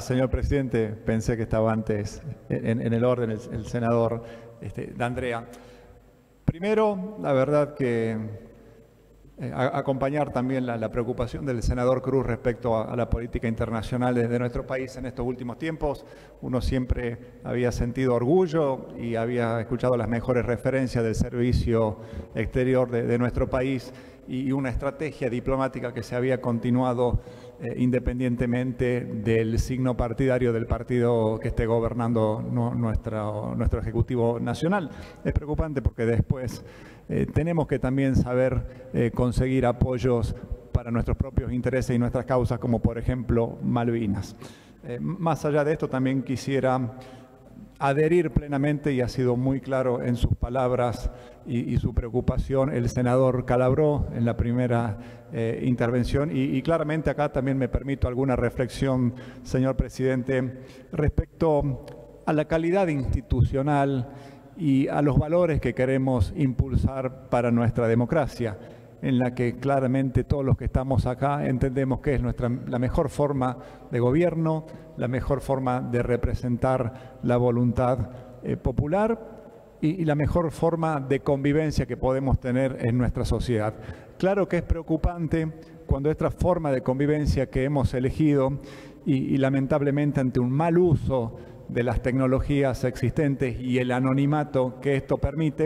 Señor presidente, pensé que estaba antes en, el orden el, senador este, D'Andrea. Primero, la verdad que eh, a- acompañar también la, preocupación del senador Cruz respecto a, la política internacional de, nuestro país en estos últimos tiempos. Uno siempre había sentido orgullo y había escuchado las mejores referencias del servicio exterior de, nuestro país y, una estrategia diplomática que se había continuado eh, independientemente del signo partidario del partido que esté gobernando nuestra- nuestro Ejecutivo Nacional. Es preocupante porque después eh, tenemos que también saber eh, conseguir apoyos para nuestros propios intereses y nuestras causas, como por ejemplo Malvinas. Eh, más allá de esto, también quisiera adherir plenamente, y ha sido muy claro en sus palabras y, su preocupación, el senador Calabró en la primera intervención. Y, y claramente acá también me permito alguna reflexión, señor presidente, respecto a la calidad institucional y a los valores que queremos impulsar para nuestra democracia en la que claramente todos los que estamos acá entendemos que es nuestra, la mejor forma de gobierno, la mejor forma de representar la voluntad eh, popular y, la mejor forma de convivencia que podemos tener en nuestra sociedad. Claro que es preocupante cuando esta forma de convivencia que hemos elegido y lamentablemente ante un mal uso de las tecnologías existentes y el anonimato que esto permite,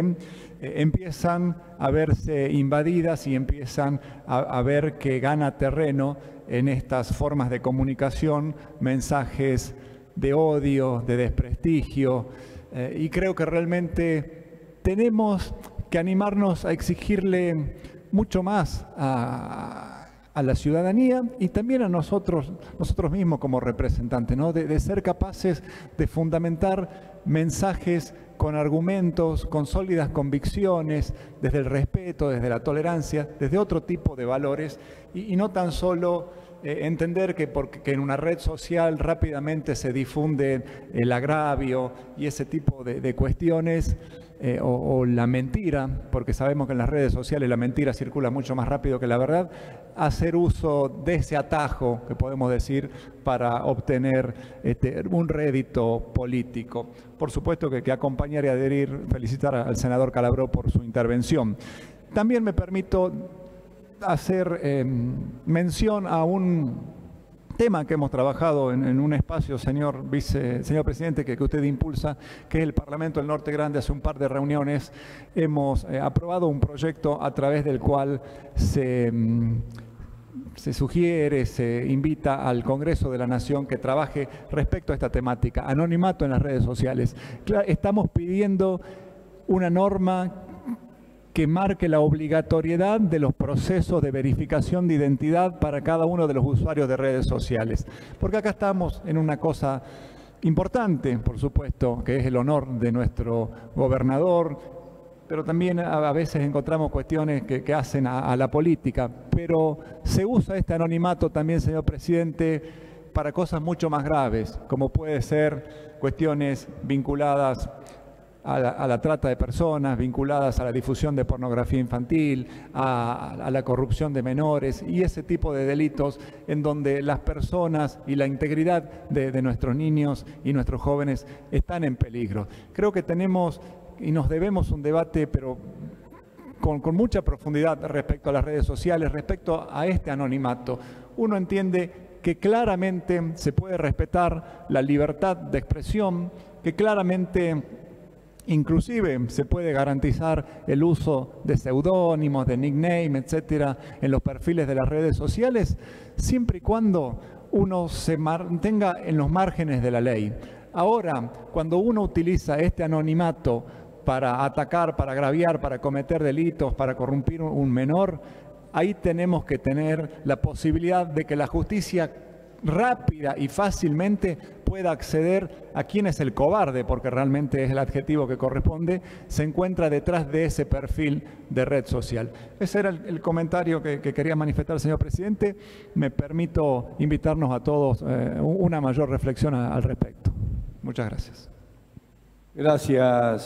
eh, empiezan a verse invadidas y empiezan a, a ver que gana terreno en estas formas de comunicación mensajes de odio, de desprestigio, eh, y creo que realmente tenemos que animarnos a exigirle mucho más a, a la ciudadanía y también a nosotros, nosotros mismos como representantes, ¿no? de, ser capaces de fundamentar mensajes con argumentos, con sólidas convicciones, desde el respeto, desde la tolerancia, desde otro tipo de valores, y no tan solo eh, entender que, porque, que en una red social rápidamente se difunde el agravio y ese tipo de, cuestiones, eh, o, o la mentira, porque sabemos que en las redes sociales la mentira circula mucho más rápido que la verdad, hacer uso de ese atajo, que podemos decir, para obtener este, un rédito político. Por supuesto que, que acompañar y adherir, felicitar al senador Calabró por su intervención. También me permito hacer eh, mención a un tema que hemos trabajado en, un espacio, señor vice, señor presidente, que, usted impulsa, que es el Parlamento del Norte Grande. Hace un par de reuniones hemos eh, aprobado un proyecto a través del cual se, mm, se sugiere, se invita al Congreso de la Nación que trabaje respecto a esta temática, anonimato en las redes sociales. Estamos pidiendo una norma que marque la obligatoriedad de los procesos de verificación de identidad para cada uno de los usuarios de redes sociales. Porque acá estamos en una cosa importante, por supuesto, que es el honor de nuestro gobernador, pero también a veces encontramos cuestiones que, que hacen a, a la política. Pero se usa este anonimato también, señor presidente, para cosas mucho más graves, como puede ser cuestiones vinculadas a la, trata de personas, vinculadas a la difusión de pornografía infantil, a, la corrupción de menores y ese tipo de delitos en donde las personas y la integridad de, nuestros niños y nuestros jóvenes están en peligro. Creo que tenemos y nos debemos un debate, pero con mucha profundidad respecto a las redes sociales, respecto a este anonimato. Uno entiende que claramente se puede respetar la libertad de expresión, que claramente inclusive se puede garantizar el uso de seudónimos, de nickname, etcétera, en los perfiles de las redes sociales, siempre y cuando uno se mantenga en los márgenes de la ley. Ahora, cuando uno utiliza este anonimato para atacar, para agraviar, para cometer delitos, para corrompir un menor, ahí tenemos que tener la posibilidad de que la justicia rápida y fácilmente pueda acceder a quién es el cobarde, porque realmente es el adjetivo que corresponde, se encuentra detrás de ese perfil de red social. Ese era el, comentario que, que, quería manifestar, señor presidente. Me permito invitarnos a todos eh, una mayor reflexión al respecto. Muchas gracias. Gracias.